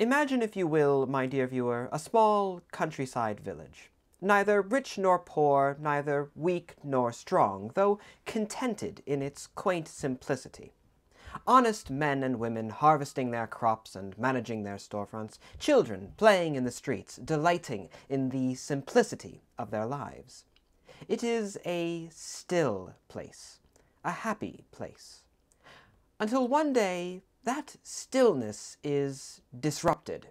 Imagine, if you will, my dear viewer, a small countryside village. Neither rich nor poor, neither weak nor strong, though contented in its quaint simplicity. Honest men and women harvesting their crops and managing their storefronts, children playing in the streets, delighting in the simplicity of their lives. It is a still place, a happy place. Until one day, that stillness is disrupted.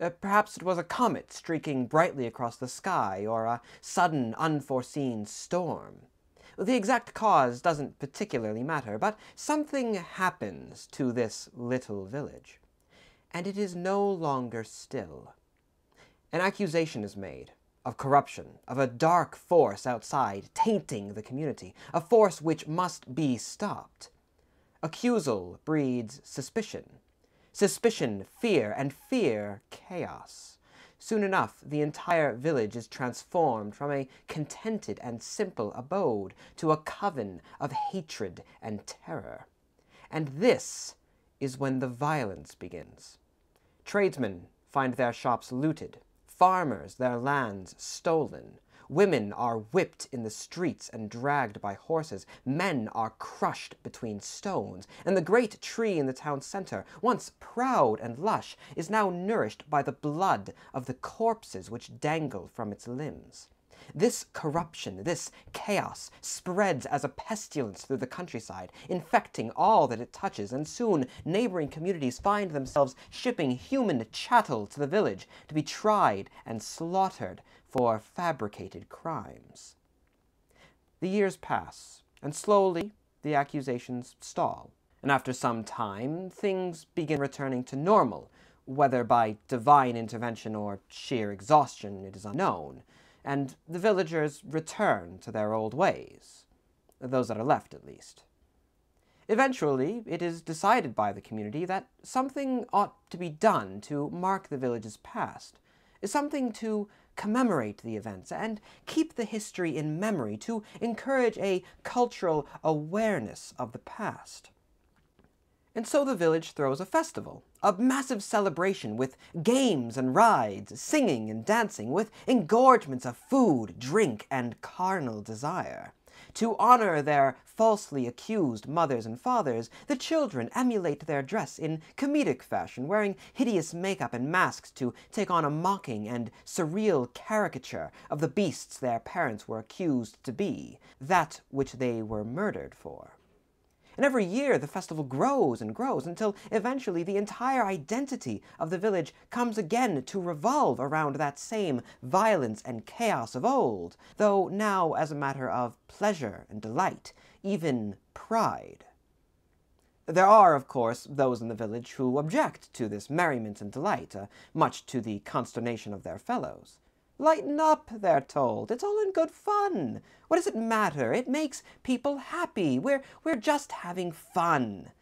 Uh, perhaps it was a comet streaking brightly across the sky, or a sudden, unforeseen storm. The exact cause doesn't particularly matter, but something happens to this little village, and it is no longer still. An accusation is made of corruption, of a dark force outside tainting the community, a force which must be stopped. Accusal breeds suspicion. Suspicion, fear, and fear, chaos. Soon enough, the entire village is transformed from a contented and simple abode to a coven of hatred and terror. And this is when the violence begins. Tradesmen find their shops looted, farmers their lands stolen, Women are whipped in the streets and dragged by horses. Men are crushed between stones. And the great tree in the town center, once proud and lush, is now nourished by the blood of the corpses which dangle from its limbs. This corruption, this chaos, spreads as a pestilence through the countryside, infecting all that it touches, and soon neighboring communities find themselves shipping human chattel to the village to be tried and slaughtered for fabricated crimes. The years pass, and slowly the accusations stall. And after some time, things begin returning to normal, whether by divine intervention or sheer exhaustion, it is unknown, and the villagers return to their old ways, those that are left at least. Eventually, it is decided by the community that something ought to be done to mark the village's past, Is something to commemorate the events and keep the history in memory to encourage a cultural awareness of the past. And so the village throws a festival, a massive celebration with games and rides, singing and dancing, with engorgements of food, drink, and carnal desire. To honor their falsely accused mothers and fathers, the children emulate their dress in comedic fashion, wearing hideous makeup and masks to take on a mocking and surreal caricature of the beasts their parents were accused to be, that which they were murdered for. And every year the festival grows and grows until eventually the entire identity of the village comes again to revolve around that same violence and chaos of old, though now as a matter of pleasure and delight, even pride. There are, of course, those in the village who object to this merriment and delight, uh, much to the consternation of their fellows. Lighten up, they're told. It's all in good fun. What does it matter? It makes people happy. We're, we're just having fun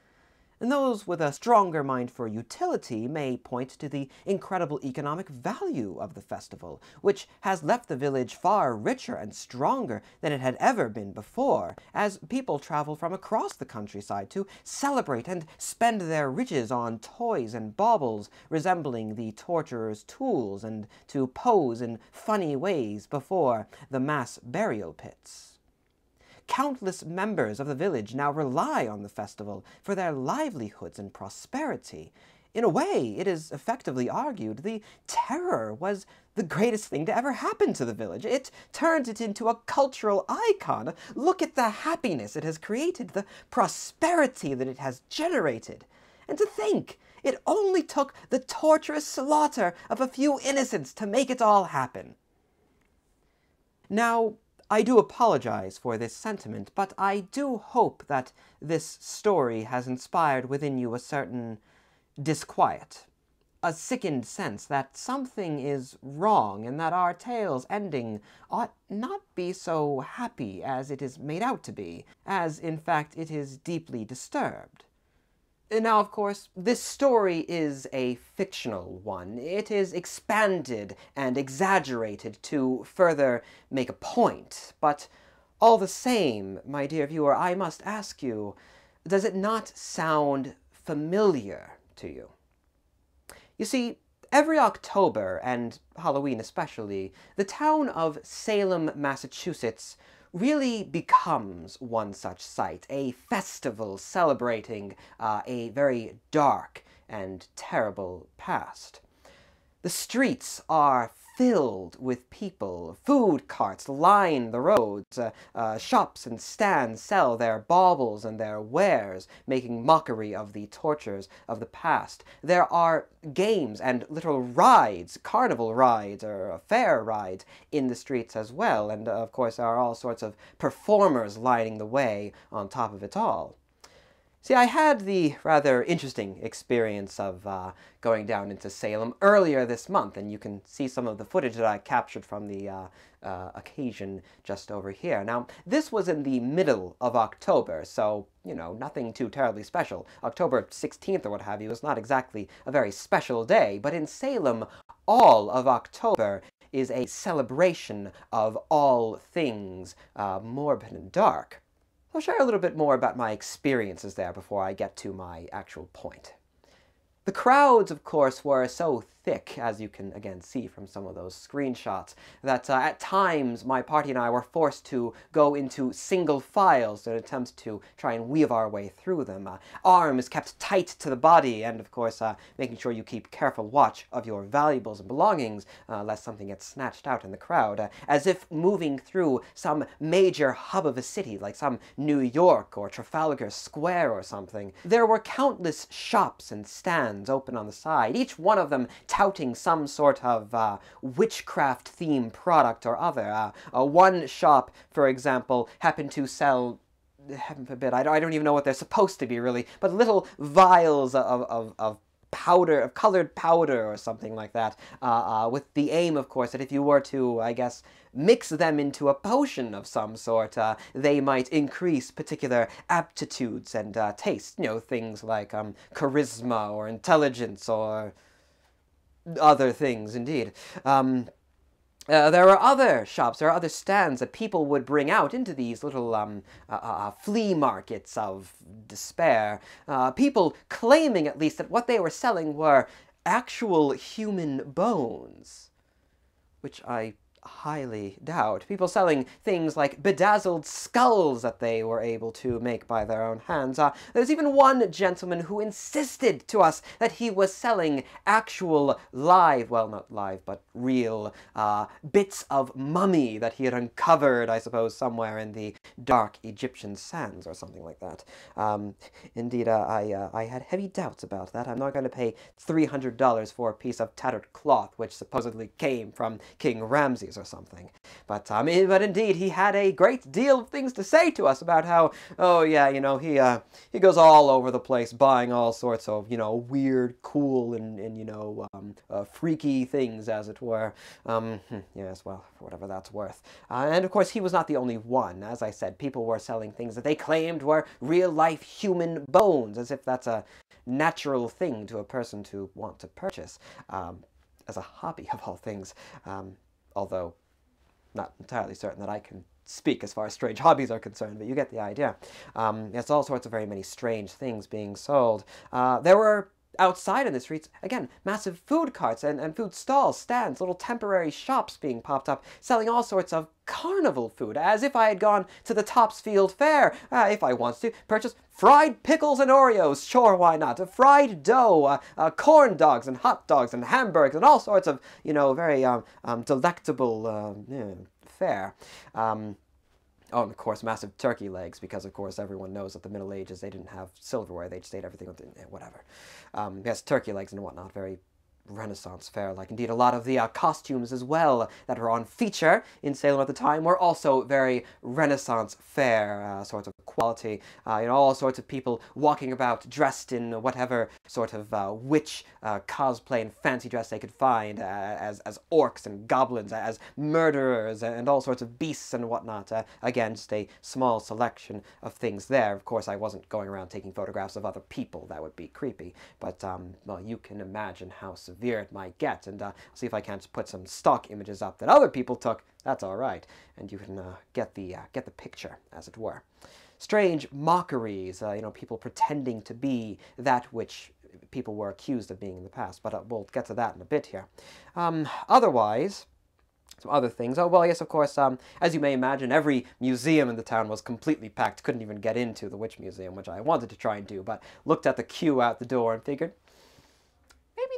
and those with a stronger mind for utility may point to the incredible economic value of the festival, which has left the village far richer and stronger than it had ever been before, as people travel from across the countryside to celebrate and spend their riches on toys and baubles resembling the torturer's tools and to pose in funny ways before the mass burial pits. Countless members of the village now rely on the festival for their livelihoods and prosperity. In a way, it is effectively argued the terror was the greatest thing to ever happen to the village. It turned it into a cultural icon. Look at the happiness it has created, the prosperity that it has generated. And to think, it only took the torturous slaughter of a few innocents to make it all happen. Now, I do apologize for this sentiment, but I do hope that this story has inspired within you a certain disquiet, a sickened sense that something is wrong and that our tale's ending ought not be so happy as it is made out to be, as in fact it is deeply disturbed. Now, of course, this story is a fictional one. It is expanded and exaggerated to further make a point. But all the same, my dear viewer, I must ask you, does it not sound familiar to you? You see, every October, and Halloween especially, the town of Salem, Massachusetts really becomes one such site, a festival celebrating uh, a very dark and terrible past. The streets are filled with people. Food carts line the roads. Uh, uh, shops and stands sell their baubles and their wares, making mockery of the tortures of the past. There are games and little rides, carnival rides or fair rides, in the streets as well. And uh, of course, there are all sorts of performers lining the way on top of it all. See, I had the rather interesting experience of uh, going down into Salem earlier this month, and you can see some of the footage that I captured from the uh, uh, occasion just over here. Now, this was in the middle of October, so, you know, nothing too terribly special. October 16th or what have you is not exactly a very special day, but in Salem, all of October is a celebration of all things uh, morbid and dark. I'll share a little bit more about my experiences there before I get to my actual point. The crowds, of course, were so thick, as you can again see from some of those screenshots, that uh, at times my party and I were forced to go into single files in attempts to try and weave our way through them. Uh, arms kept tight to the body, and of course uh, making sure you keep careful watch of your valuables and belongings, uh, lest something gets snatched out in the crowd, uh, as if moving through some major hub of a city, like some New York or Trafalgar Square or something. There were countless shops and stands open on the side, each one of them touting some sort of uh, witchcraft theme product or other. Uh, uh, one shop, for example, happened to sell heaven forbid, I don't, I don't even know what they're supposed to be really, but little vials of, of, of powder, of colored powder or something like that, uh, uh, with the aim, of course, that if you were to, I guess, mix them into a potion of some sort, uh, they might increase particular aptitudes and uh, tastes, you know, things like um, charisma or intelligence or other things indeed. Um, uh, there are other shops, there are other stands that people would bring out into these little um, uh, uh, uh flea markets of despair. Uh, people claiming, at least, that what they were selling were actual human bones, which I highly doubt. People selling things like bedazzled skulls that they were able to make by their own hands. Uh, there's even one gentleman who insisted to us that he was selling actual live, well, not live, but real uh, bits of mummy that he had uncovered, I suppose, somewhere in the dark Egyptian sands or something like that. Um, indeed, uh, I, uh, I had heavy doubts about that. I'm not going to pay $300 for a piece of tattered cloth which supposedly came from King Ramses or something. But, um, but indeed, he had a great deal of things to say to us about how, oh yeah, you know, he, uh, he goes all over the place buying all sorts of, you know, weird, cool, and, and you know, um, uh, freaky things, as it were. Um, hmm, yes, well, whatever that's worth. Uh, and of course, he was not the only one. As I said, people were selling things that they claimed were real-life human bones, as if that's a natural thing to a person to want to purchase. Um, as a hobby of all things. Um, although not entirely certain that I can speak as far as strange hobbies are concerned, but you get the idea. Um, it's all sorts of very many strange things being sold. Uh, there were outside in the streets, again, massive food carts and, and food stalls, stands, little temporary shops being popped up, selling all sorts of carnival food, as if I had gone to the Topsfield Fair, uh, if I want to, purchase fried pickles and Oreos, sure, why not, a fried dough, uh, uh, corn dogs and hot dogs and hamburgers and all sorts of, you know, very um, um, delectable um, yeah, fare. Um, Oh, and of course, massive turkey legs, because of course everyone knows that the Middle Ages they didn't have silverware; they just ate everything with eh, whatever. Um, yes, turkey legs and whatnot, very Renaissance fair, like indeed a lot of the uh, costumes as well that were on feature in Salem at the time were also very Renaissance fair uh, sorts of quality. Uh, you know, all sorts of people walking about dressed in whatever sort of uh, witch uh, cosplay and fancy dress they could find uh, as, as orcs and goblins, as murderers and all sorts of beasts and whatnot. again, just a small selection of things there. Of course, I wasn't going around taking photographs of other people. That would be creepy. But, um, well, you can imagine how severe it might get. And uh, see if I can't put some stock images up that other people took. That's all right. And you can uh, get, the, uh, get the picture, as it were. Strange mockeries, uh, you know, people pretending to be that which people were accused of being in the past, but uh, we'll get to that in a bit here. Um, otherwise, some other things. Oh, well, yes, of course, um, as you may imagine, every museum in the town was completely packed. Couldn't even get into the Witch Museum, which I wanted to try and do, but looked at the queue out the door and figured,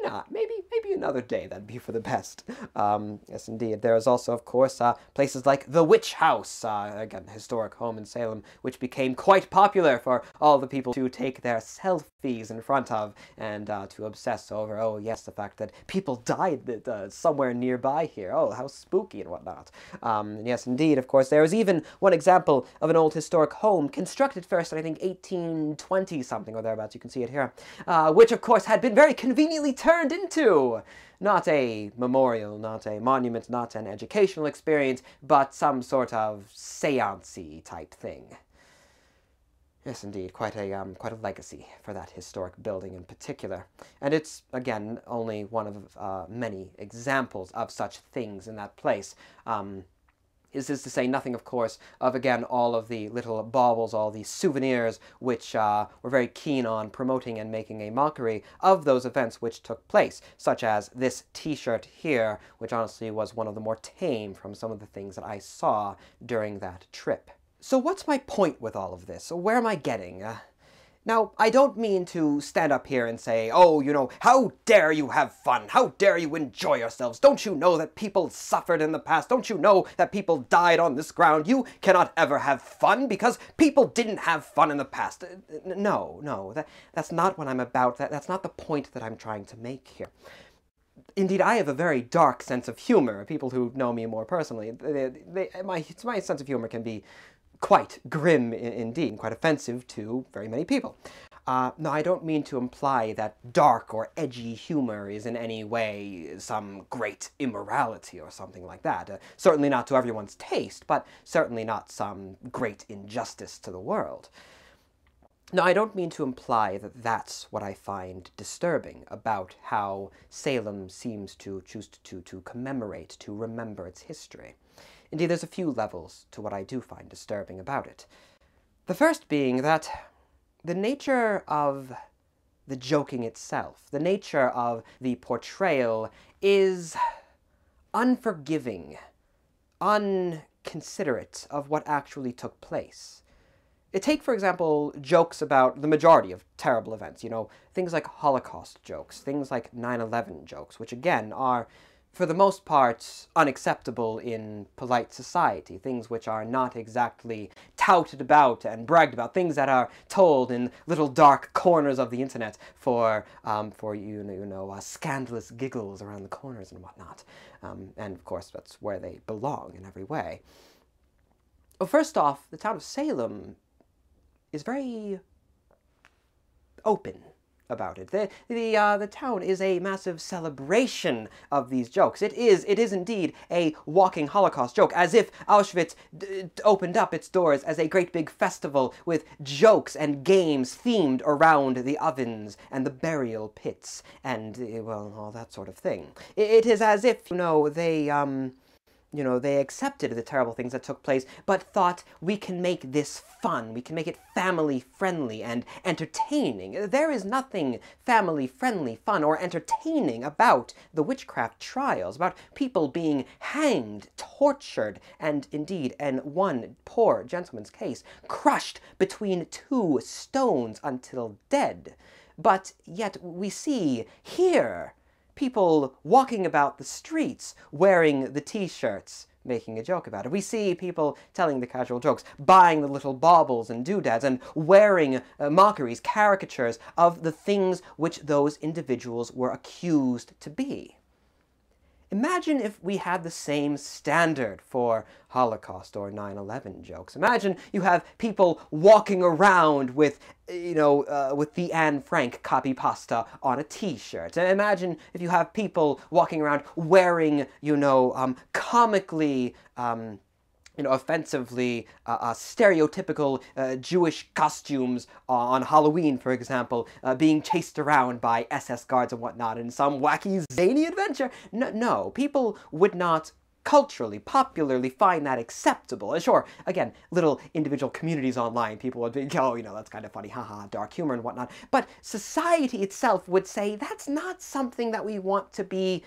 maybe not. Maybe maybe another day that'd be for the best. Um, yes, indeed. There is also, of course, uh, places like the Witch House, uh, again, historic home in Salem, which became quite popular for all the people to take their selfies in front of and uh, to obsess over, oh yes, the fact that people died uh, somewhere nearby here. Oh, how spooky and whatnot. Um, yes, indeed, of course. There is even one example of an old historic home constructed first in, I think, 1820 something or thereabouts. You can see it here. Uh, which, of course, had been very conveniently turned into not a memorial, not a monument, not an educational experience, but some sort of seancey type thing. Yes, indeed, quite a um, quite a legacy for that historic building in particular, and it's again only one of uh, many examples of such things in that place. Um, this is to say nothing, of course, of again all of the little baubles, all the souvenirs which uh, were very keen on promoting and making a mockery of those events which took place, such as this t-shirt here, which honestly was one of the more tame from some of the things that I saw during that trip. So what's my point with all of this? Where am I getting? Uh, now, I don't mean to stand up here and say, oh, you know, how dare you have fun? How dare you enjoy yourselves? Don't you know that people suffered in the past? Don't you know that people died on this ground? You cannot ever have fun because people didn't have fun in the past. Uh, no, no, that, that's not what I'm about. That, that's not the point that I'm trying to make here. Indeed, I have a very dark sense of humor. People who know me more personally, they, they, my, my sense of humor can be quite grim indeed, and quite offensive to very many people. Uh, now, I don't mean to imply that dark or edgy humor is in any way some great immorality or something like that. Uh, certainly not to everyone's taste, but certainly not some great injustice to the world. Now, I don't mean to imply that that's what I find disturbing about how Salem seems to choose to, to commemorate, to remember its history. Indeed, there's a few levels to what I do find disturbing about it. The first being that the nature of the joking itself, the nature of the portrayal is unforgiving, unconsiderate of what actually took place. Take, for example, jokes about the majority of terrible events, you know, things like Holocaust jokes, things like 9-11 jokes, which again are for the most part, unacceptable in polite society, things which are not exactly touted about and bragged about, things that are told in little dark corners of the internet for, um, for you know, you know uh, scandalous giggles around the corners and whatnot. Um, and of course, that's where they belong in every way. Well, first off, the town of Salem is very open about it. The, the, uh, the town is a massive celebration of these jokes. It is, it is indeed a walking Holocaust joke, as if Auschwitz opened up its doors as a great big festival with jokes and games themed around the ovens and the burial pits and, well, all that sort of thing. It, it is as if, you know, they, um, you know, they accepted the terrible things that took place, but thought we can make this fun, we can make it family friendly and entertaining. There is nothing family friendly, fun, or entertaining about the witchcraft trials, about people being hanged, tortured, and indeed, in one poor gentleman's case, crushed between two stones until dead. But yet we see here people walking about the streets wearing the t-shirts making a joke about it. We see people telling the casual jokes, buying the little baubles and doodads, and wearing uh, mockeries, caricatures of the things which those individuals were accused to be. Imagine if we had the same standard for Holocaust or 9-11 jokes. Imagine you have people walking around with, you know, uh, with the Anne Frank copy pasta on a t-shirt. Imagine if you have people walking around wearing, you know, um, comically, um, you know, offensively uh, uh, stereotypical uh, Jewish costumes on Halloween, for example, uh, being chased around by SS guards and whatnot in some wacky, zany adventure. No, no, people would not culturally, popularly find that acceptable. And sure, again, little individual communities online, people would be, oh, you know, that's kind of funny, haha, dark humor and whatnot. But society itself would say that's not something that we want to be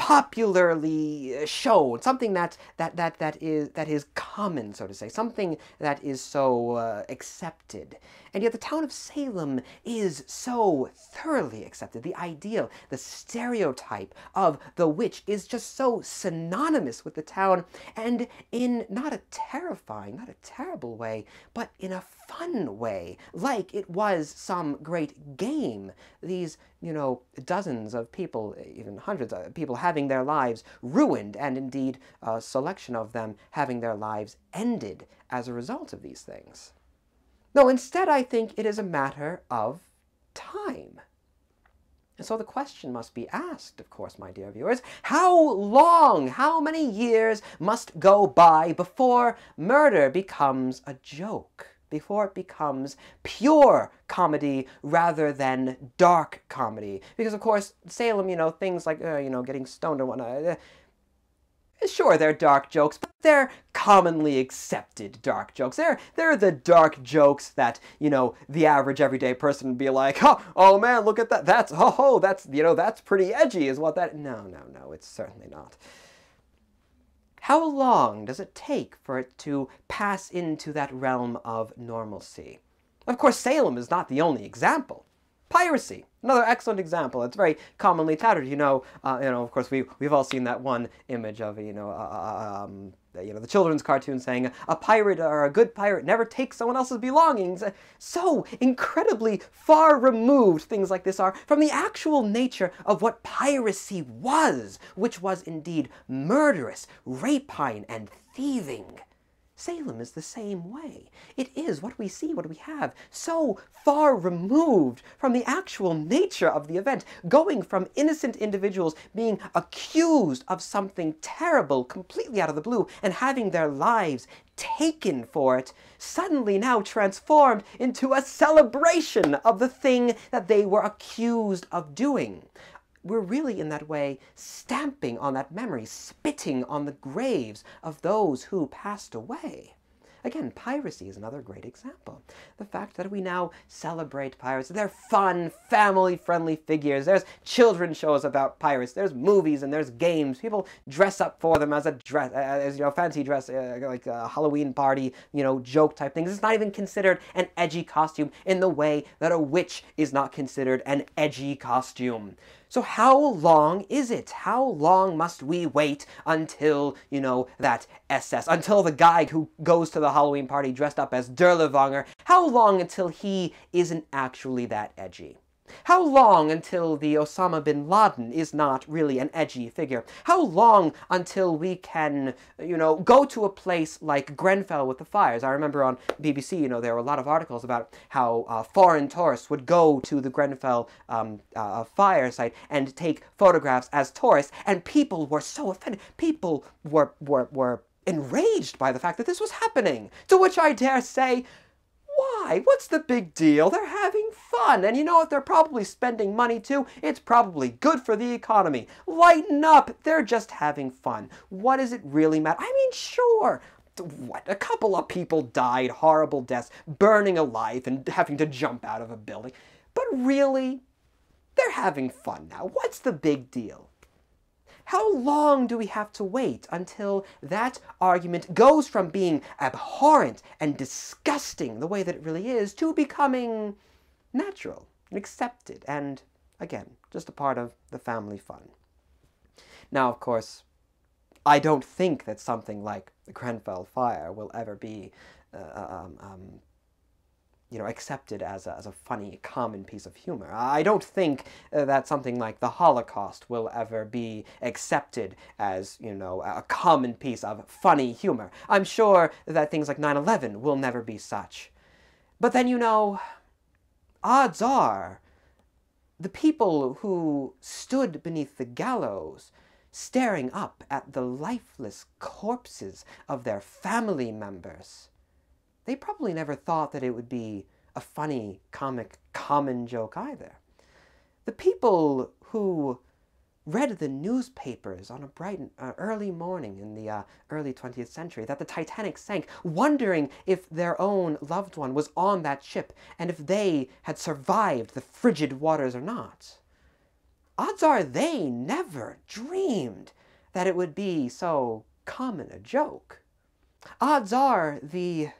popularly uh, shown, something that that that that is that is common, so to say, something that is so uh, accepted. And yet the town of Salem is so thoroughly accepted. The ideal, the stereotype of the witch is just so synonymous with the town, and in not a terrifying, not a terrible way, but in a fun way, like it was some great game. These, you know, dozens of people, even hundreds of people having their lives ruined, and indeed a selection of them having their lives ended as a result of these things. No, instead I think it is a matter of time. And so the question must be asked, of course, my dear viewers, how long, how many years must go by before murder becomes a joke? Before it becomes pure comedy rather than dark comedy. Because, of course, Salem, you know, things like, uh, you know, getting stoned or whatnot, uh, Sure, they're dark jokes, but they're commonly accepted dark jokes. They're, they're the dark jokes that, you know, the average everyday person would be like, oh, oh man, look at that. That's, oh, oh, that's, you know, that's pretty edgy is what that, no, no, no, it's certainly not. How long does it take for it to pass into that realm of normalcy? Of course, Salem is not the only example. Piracy, another excellent example. It's very commonly touted. You know, uh, you know. Of course, we we've all seen that one image of you know, uh, uh um, you know, the children's cartoon saying a pirate or a good pirate never takes someone else's belongings. So incredibly far removed things like this are from the actual nature of what piracy was, which was indeed murderous, rapine, and thieving. Salem is the same way. It is what we see, what we have, so far removed from the actual nature of the event, going from innocent individuals being accused of something terrible completely out of the blue and having their lives taken for it, suddenly now transformed into a celebration of the thing that they were accused of doing we're really in that way stamping on that memory, spitting on the graves of those who passed away. Again, piracy is another great example. The fact that we now celebrate pirates. They're fun, family-friendly figures. There's children shows about pirates. There's movies and there's games. People dress up for them as a dress, as you know, fancy dress, uh, like a Halloween party, you know, joke type things. It's not even considered an edgy costume in the way that a witch is not considered an edgy costume. So how long is it? How long must we wait until, you know, that SS, until the guy who goes to the Halloween party dressed up as Dirlewanger, how long until he isn't actually that edgy? How long until the Osama bin Laden is not really an edgy figure? How long until we can, you know, go to a place like Grenfell with the fires? I remember on BBC, you know, there were a lot of articles about how uh, foreign tourists would go to the Grenfell um, uh, fire site and take photographs as tourists, and people were so offended. People were, were, were enraged by the fact that this was happening. To which I dare say, why? What's the big deal? They're having fun. And you know what? They're probably spending money too. It's probably good for the economy. Lighten up. They're just having fun. What does it really matter? I mean, sure. What? A couple of people died, horrible deaths, burning alive and having to jump out of a building. But really, they're having fun now. What's the big deal? How long do we have to wait until that argument goes from being abhorrent and disgusting the way that it really is to becoming natural and accepted and, again, just a part of the family fun? Now, of course, I don't think that something like the Grenfell fire will ever be uh, um, um, you know, accepted as a, as a funny, common piece of humor. I don't think uh, that something like the Holocaust will ever be accepted as, you know, a common piece of funny humor. I'm sure that things like 9-11 will never be such. But then, you know, odds are the people who stood beneath the gallows staring up at the lifeless corpses of their family members they probably never thought that it would be a funny, comic, common joke either. The people who read the newspapers on a bright uh, early morning in the uh, early 20th century that the Titanic sank, wondering if their own loved one was on that ship and if they had survived the frigid waters or not. Odds are they never dreamed that it would be so common a joke. Odds are the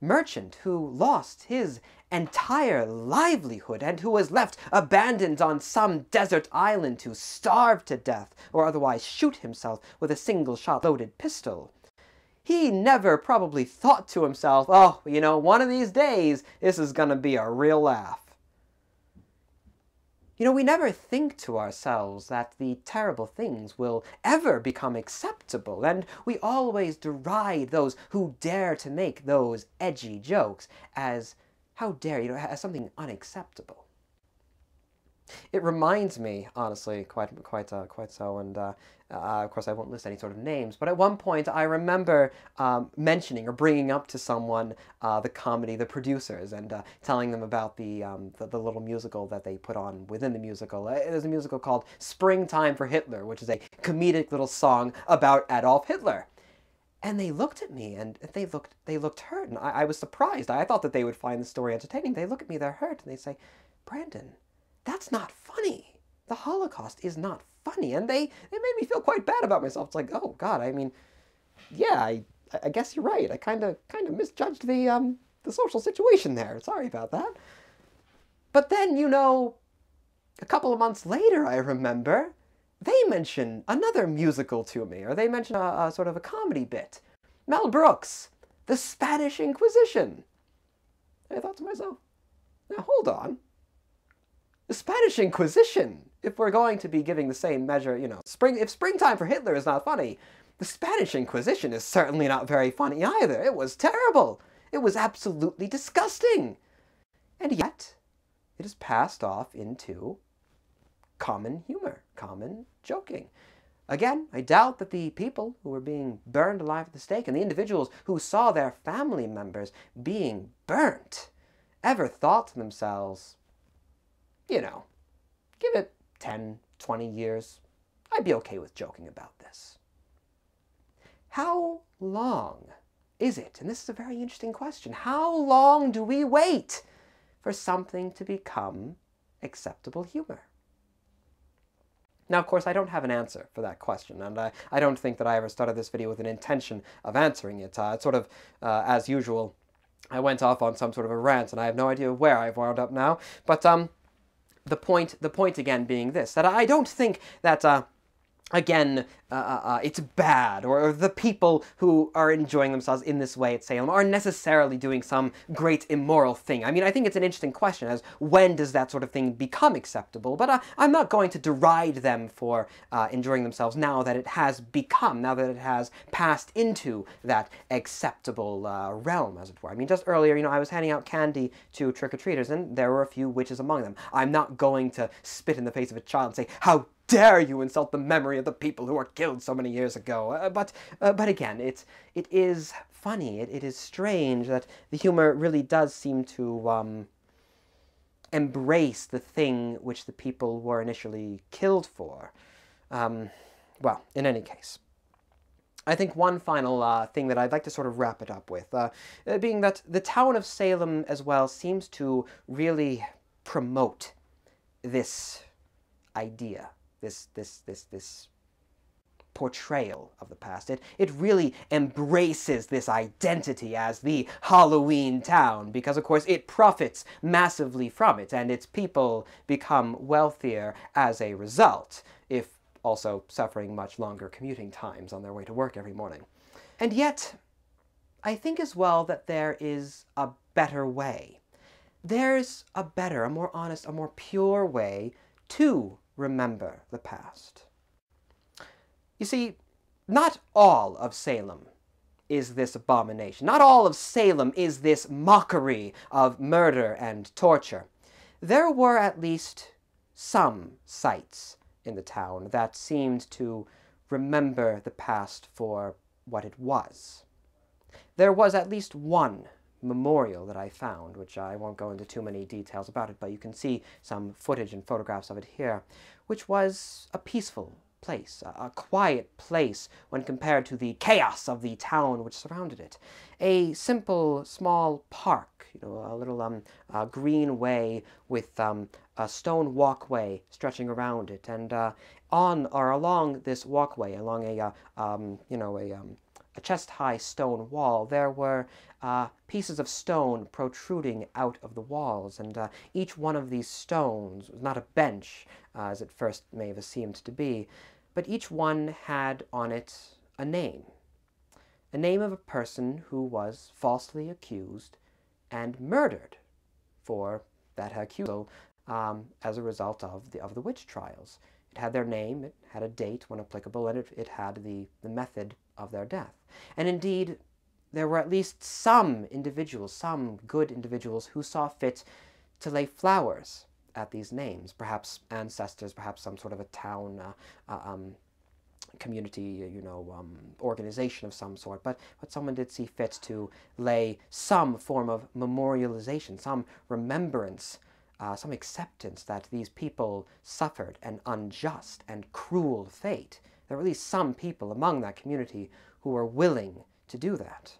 merchant who lost his entire livelihood and who was left abandoned on some desert island to starve to death or otherwise shoot himself with a single shot loaded pistol. He never probably thought to himself, oh, you know, one of these days this is going to be a real laugh. You know, we never think to ourselves that the terrible things will ever become acceptable, and we always deride those who dare to make those edgy jokes as, how dare you, as something unacceptable. It reminds me, honestly, quite quite uh, quite so, and uh, uh, of course I won't list any sort of names, but at one point I remember um, mentioning or bringing up to someone uh, the comedy, the producers, and uh, telling them about the, um, the, the little musical that they put on within the musical. Uh, there's a musical called "Springtime for Hitler," which is a comedic little song about Adolf Hitler. And they looked at me and they looked they looked hurt, and I, I was surprised. I thought that they would find the story entertaining. They look at me, they're hurt, and they say, "Brandon." that's not funny. The Holocaust is not funny. And they, they made me feel quite bad about myself. It's like, oh God, I mean, yeah, I, I guess you're right. I kind of kind of misjudged the um the social situation there. Sorry about that. But then, you know, a couple of months later, I remember, they mention another musical to me, or they mention a, a sort of a comedy bit. Mel Brooks, The Spanish Inquisition. I thought to myself, now hold on. The Spanish Inquisition, if we're going to be giving the same measure, you know, spring if springtime for Hitler is not funny, the Spanish Inquisition is certainly not very funny either. It was terrible. It was absolutely disgusting. And yet, it has passed off into common humor, common joking. Again, I doubt that the people who were being burned alive at the stake and the individuals who saw their family members being burnt ever thought to themselves, you know, give it 10, 20 years, I'd be okay with joking about this. How long is it? And this is a very interesting question. How long do we wait for something to become acceptable humor? Now, of course, I don't have an answer for that question, and I, I don't think that I ever started this video with an intention of answering it. Uh, it's sort of, uh, as usual, I went off on some sort of a rant, and I have no idea where I've wound up now. But um, the point, the point again being this, that I don't think that, uh, again, uh, uh, uh, it's bad, or, the people who are enjoying themselves in this way at Salem are necessarily doing some great immoral thing. I mean, I think it's an interesting question as when does that sort of thing become acceptable, but uh, I'm not going to deride them for uh, enjoying themselves now that it has become, now that it has passed into that acceptable uh, realm, as it were. I mean, just earlier, you know, I was handing out candy to trick-or-treaters, and there were a few witches among them. I'm not going to spit in the face of a child and say, how dare you insult the memory of the people who were killed so many years ago? Uh, but, uh, but again, it's, it is funny, it, it is strange that the humor really does seem to um, embrace the thing which the people were initially killed for. Um, well, in any case. I think one final uh, thing that I'd like to sort of wrap it up with, uh, uh being that the town of Salem as well seems to really promote this idea this this this this portrayal of the past. It, it really embraces this identity as the Halloween town because, of course, it profits massively from it and its people become wealthier as a result, if also suffering much longer commuting times on their way to work every morning. And yet, I think as well that there is a better way. There's a better, a more honest, a more pure way to remember the past. You see, not all of Salem is this abomination. Not all of Salem is this mockery of murder and torture. There were at least some sites in the town that seemed to remember the past for what it was. There was at least one memorial that I found, which I won't go into too many details about it, but you can see some footage and photographs of it here, which was a peaceful place, a, quiet place when compared to the chaos of the town which surrounded it. A simple, small park, you know, a little um, green way with um, a stone walkway stretching around it, and uh, on or along this walkway, along a, uh, um, you know, a, um, a chest-high stone wall, there were uh, pieces of stone protruding out of the walls, and uh, each one of these stones was not a bench, uh, as it first may have seemed to be, but each one had on it a name. A name of a person who was falsely accused and murdered for that accusal um, as a result of the, of the witch trials. It had their name, it had a date when applicable, and it, it had the, the method of their death. And indeed, there were at least some individuals, some good individuals, who saw fit to lay flowers at these names, perhaps ancestors, perhaps some sort of a town uh, uh, um, community, you know, um, organization of some sort, but, but someone did see fit to lay some form of memorialization, some remembrance, uh, some acceptance that these people suffered an unjust and cruel fate. There were at least some people among that community who were willing to do that.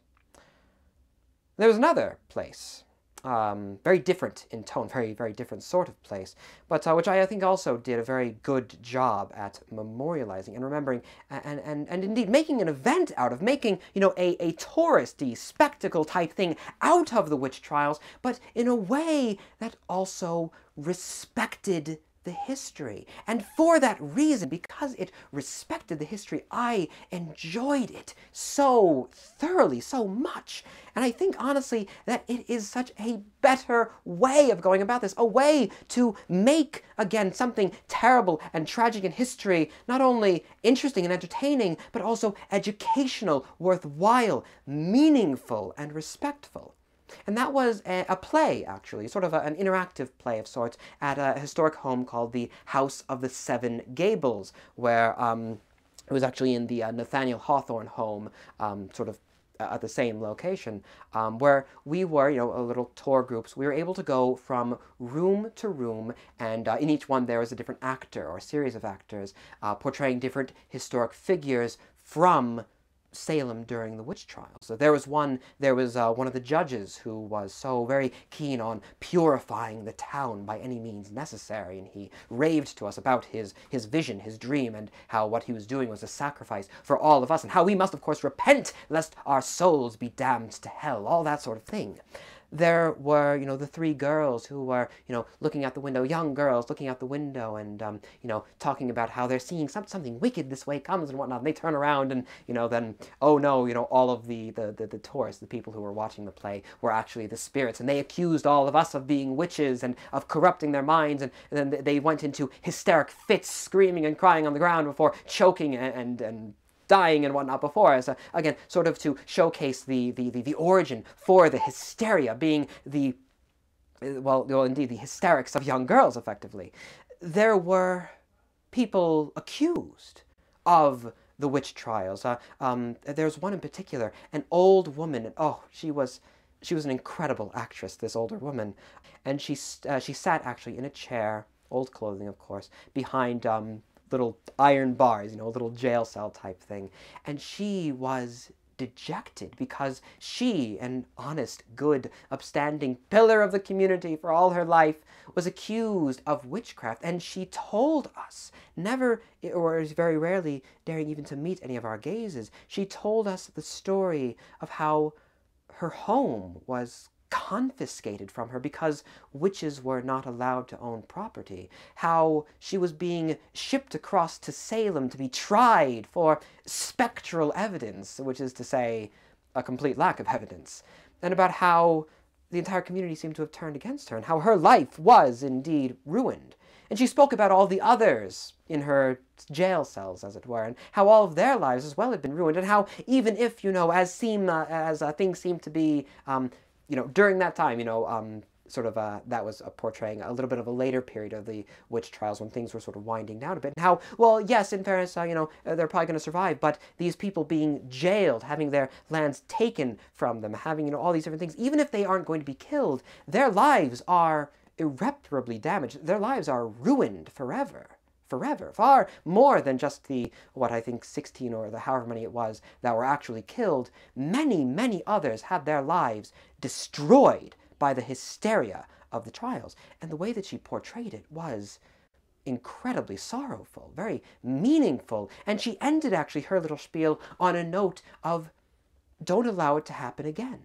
There was another place um, very different in tone, very, very different sort of place, but uh, which I, I, think also did a very good job at memorializing and remembering and, and, and indeed making an event out of, making, you know, a, a touristy spectacle type thing out of the witch trials, but in a way that also respected the history. And for that reason, because it respected the history, I enjoyed it so thoroughly, so much. And I think honestly that it is such a better way of going about this, a way to make, again, something terrible and tragic in history not only interesting and entertaining, but also educational, worthwhile, meaningful, and respectful. And that was a, a play, actually, sort of a, an interactive play of sorts, at a historic home called the House of the Seven Gables, where um, it was actually in the uh, Nathaniel Hawthorne home, um, sort of at the same location, um, where we were, you know, a little tour groups. We were able to go from room to room, and uh, in each one there was a different actor or a series of actors uh, portraying different historic figures from Salem during the witch trials. So there was one, there was uh, one of the judges who was so very keen on purifying the town by any means necessary, and he raved to us about his, his vision, his dream, and how what he was doing was a sacrifice for all of us, and how we must, of course, repent lest our souls be damned to hell, all that sort of thing there were, you know, the three girls who were, you know, looking out the window, young girls looking out the window and, um, you know, talking about how they're seeing some, something wicked this way comes and whatnot. And they turn around and, you know, then, oh no, you know, all of the, the, the, the tourists, the people who were watching the play were actually the spirits. And they accused all of us of being witches and of corrupting their minds. And, and then they went into hysteric fits, screaming and crying on the ground before choking and, and, and dying and whatnot before as, again, sort of to showcase the, the, the, the origin for the hysteria being the, well, well, indeed, the hysterics of young girls, effectively. There were people accused of the witch trials. Uh, um, there's one in particular, an old woman. Oh, she was she was an incredible actress. This older woman, and she uh, she sat actually in a chair, old clothing, of course, behind um, little iron bars, you know, a little jail cell type thing. And she was dejected because she, an honest, good, upstanding pillar of the community for all her life, was accused of witchcraft. And she told us, never, or very rarely daring even to meet any of our gazes, she told us the story of how her home was confiscated from her because witches were not allowed to own property, how she was being shipped across to Salem to be tried for spectral evidence, which is to say, a complete lack of evidence, and about how the entire community seemed to have turned against her, and how her life was indeed ruined. And she spoke about all the others in her jail cells, as it were, and how all of their lives as well had been ruined, and how even if, you know, as seem uh, as uh, things seem to be um, you know, during that time, you know, um, sort of uh, that was portraying a little bit of a later period of the witch trials when things were sort of winding down a bit. How, well, yes, in fairness, uh, you know, uh, they're probably going to survive, but these people being jailed, having their lands taken from them, having, you know, all these different things, even if they aren't going to be killed, their lives are irreparably damaged. Their lives are ruined forever forever, far more than just the, what I think, 16 or the however many it was that were actually killed. Many, many others had their lives destroyed by the hysteria of the trials. And the way that she portrayed it was incredibly sorrowful, very meaningful. And she ended actually her little spiel on a note of don't allow it to happen again.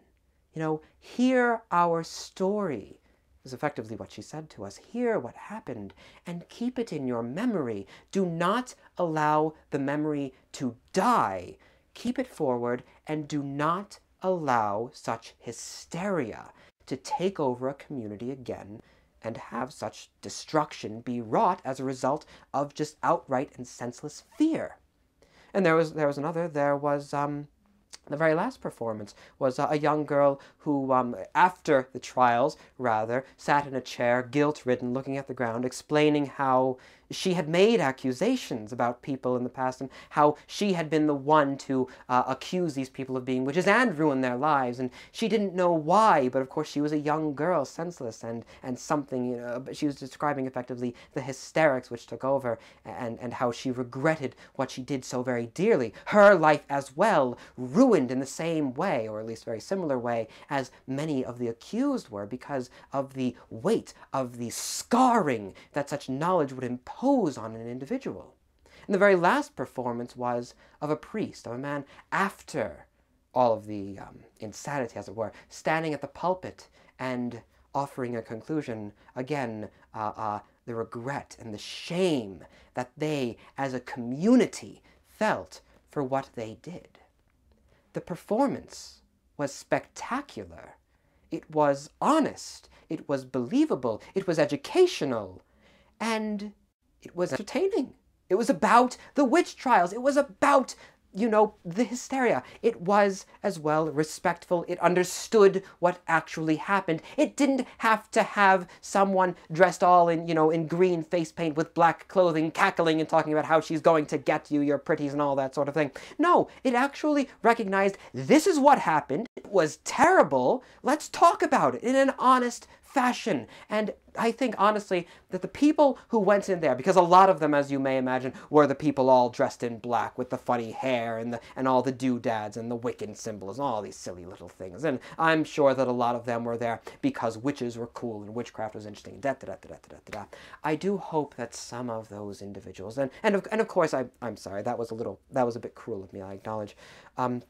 You know, hear our story is effectively what she said to us. Hear what happened and keep it in your memory. Do not allow the memory to die. Keep it forward and do not allow such hysteria to take over a community again and have such destruction be wrought as a result of just outright and senseless fear. And there was there was another. There was um, the very last performance was a young girl who, um, after the trials, rather, sat in a chair, guilt-ridden, looking at the ground, explaining how she had made accusations about people in the past and how she had been the one to uh, accuse these people of being witches and ruin their lives. And she didn't know why, but of course she was a young girl, senseless, and, and something, you know, but she was describing effectively the hysterics which took over and, and how she regretted what she did so very dearly. Her life as well ruined in the same way, or at least very similar way, as many of the accused were because of the weight of the scarring that such knowledge would impose impose on an individual. And the very last performance was of a priest, of a man after all of the um, insanity, as it were, standing at the pulpit and offering a conclusion, again, uh, uh, the regret and the shame that they, as a community, felt for what they did. The performance was spectacular. It was honest. It was believable. It was educational. And it was entertaining. It was about the witch trials. It was about, you know, the hysteria. It was, as well, respectful. It understood what actually happened. It didn't have to have someone dressed all in, you know, in green face paint with black clothing, cackling and talking about how she's going to get you, your pretties, and all that sort of thing. No, it actually recognized this is what happened. It was terrible. Let's talk about it in an honest, fashion. And I think, honestly, that the people who went in there, because a lot of them, as you may imagine, were the people all dressed in black with the funny hair and, the, and all the doodads and the Wiccan symbols and all these silly little things. And I'm sure that a lot of them were there because witches were cool and witchcraft was interesting. Da, da, da, da, da, da, da. I do hope that some of those individuals, and, and, of, and of course, I, I'm sorry, that was a little, that was a bit cruel of me, I acknowledge. Um,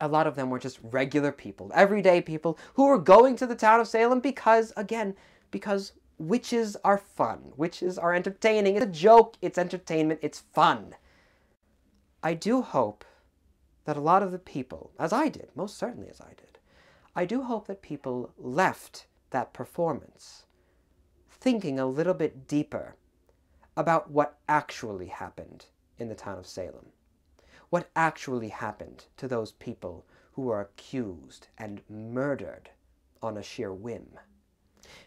a lot of them were just regular people, everyday people who were going to the town of Salem because, again, because witches are fun. Witches are entertaining. It's a joke, it's entertainment, it's fun. I do hope that a lot of the people, as I did, most certainly as I did, I do hope that people left that performance thinking a little bit deeper about what actually happened in the town of Salem what actually happened to those people who were accused and murdered on a sheer whim.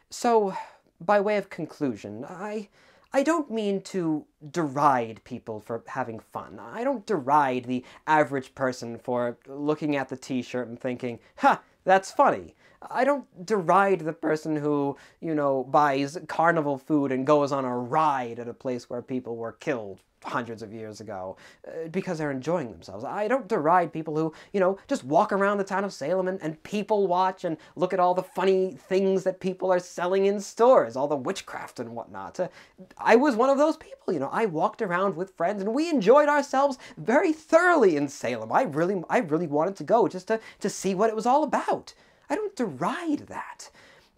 So, by way of conclusion, I, I don't mean to deride people for having fun. I don't deride the average person for looking at the t-shirt and thinking, ha, that's funny. I don't deride the person who, you know, buys carnival food and goes on a ride at a place where people were killed hundreds of years ago uh, because they're enjoying themselves. I don't deride people who, you know, just walk around the town of Salem and, and people watch and look at all the funny things that people are selling in stores, all the witchcraft and whatnot. Uh, I was one of those people, you know, I walked around with friends and we enjoyed ourselves very thoroughly in Salem. I really, I really wanted to go just to, to see what it was all about. I don't deride that.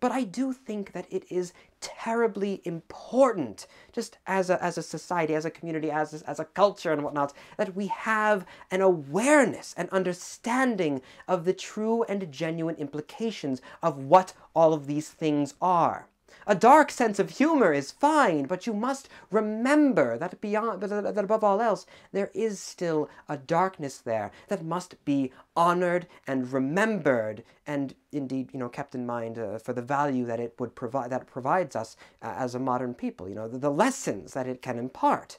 But I do think that it is terribly important, just as a, as a society, as a community, as, as a culture and whatnot, that we have an awareness, an understanding of the true and genuine implications of what all of these things are. A dark sense of humor is fine, but you must remember that beyond, that above all else, there is still a darkness there that must be honored and remembered, and indeed, you know, kept in mind uh, for the value that it would provide, that it provides us uh, as a modern people. You know, the, the lessons that it can impart.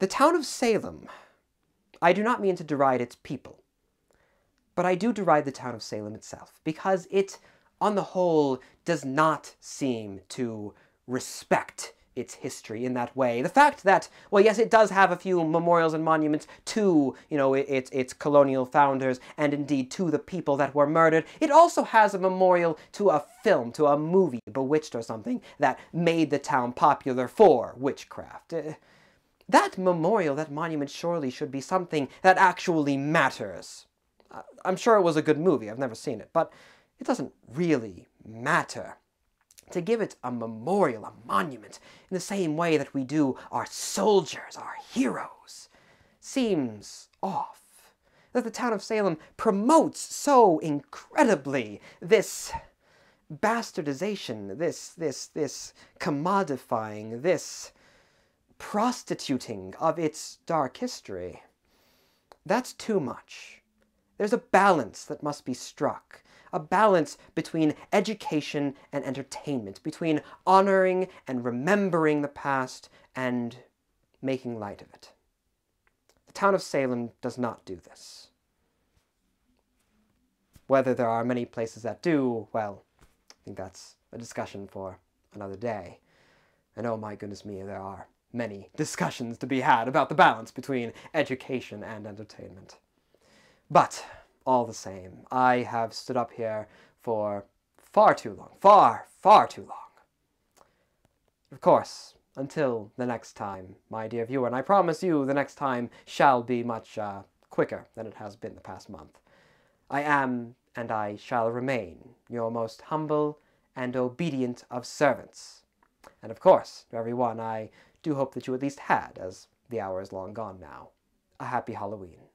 The town of Salem. I do not mean to deride its people, but I do deride the town of Salem itself because it on the whole, does not seem to respect its history in that way. The fact that, well, yes, it does have a few memorials and monuments to, you know, its, its colonial founders and indeed to the people that were murdered. It also has a memorial to a film, to a movie, Bewitched or something, that made the town popular for witchcraft. Uh, that memorial, that monument surely should be something that actually matters. I'm sure it was a good movie, I've never seen it, but it doesn't really matter to give it a memorial, a monument, in the same way that we do our soldiers, our heroes, seems off. That the town of Salem promotes so incredibly this bastardization, this, this, this commodifying, this prostituting of its dark history. That's too much. There's a balance that must be struck a balance between education and entertainment, between honoring and remembering the past and making light of it. The town of Salem does not do this. Whether there are many places that do, well, I think that's a discussion for another day. And oh my goodness me, there are many discussions to be had about the balance between education and entertainment. But all the same. I have stood up here for far too long. Far, far too long. Of course, until the next time, my dear viewer, and I promise you the next time shall be much uh, quicker than it has been the past month. I am, and I shall remain, your most humble and obedient of servants. And of course, to everyone, I do hope that you at least had, as the hour is long gone now, a happy Halloween.